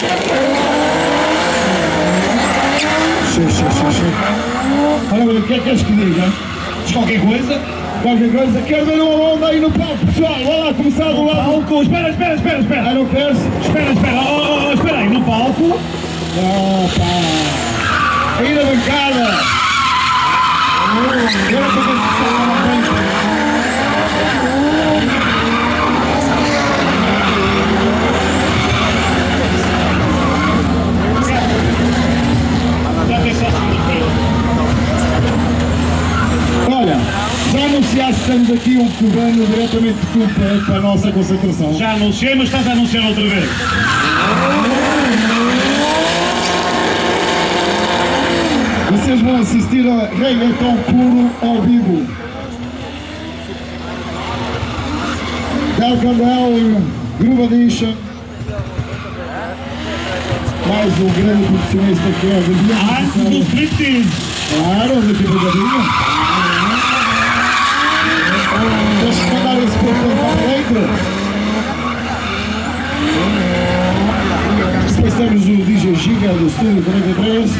Xê, xê, xê, xê. Olha, o que é que queres que diga? Diz qualquer coisa. Qualquer coisa? Quero ver uma onda aí no palco, pessoal. Vai lá, começar do lado. Palco, espera, espera, espera, Ah, espera. não queres? Espera, espera, oh, oh, oh, espera aí, no palco. Ah, pá. Aí na bancada. Agora para ver se está lá na frente. Já pensou segunda-feira. Olha, já anunciaste que estamos aqui um cubano diretamente de Cuba para a nossa concentração. Já anunciei, mas estás a anunciar outra vez. Vocês vão assistir a reggaeton puro ao vivo. Gargadel Groove Edition. Mais um grande profissionista que é o Antes do Guilherme. striptease. Claro, daqui para Gavinha. Temos o DJ Giga do Estúdio 43.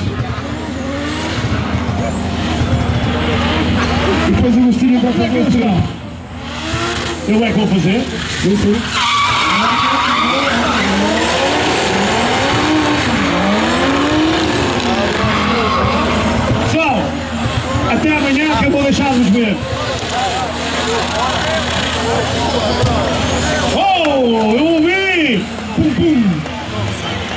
E depois o Agostinho vai fazer. Eu é que vou fazer. Sim, sim. Pessoal, até amanhã que eu vou deixar-vos ver. Boom!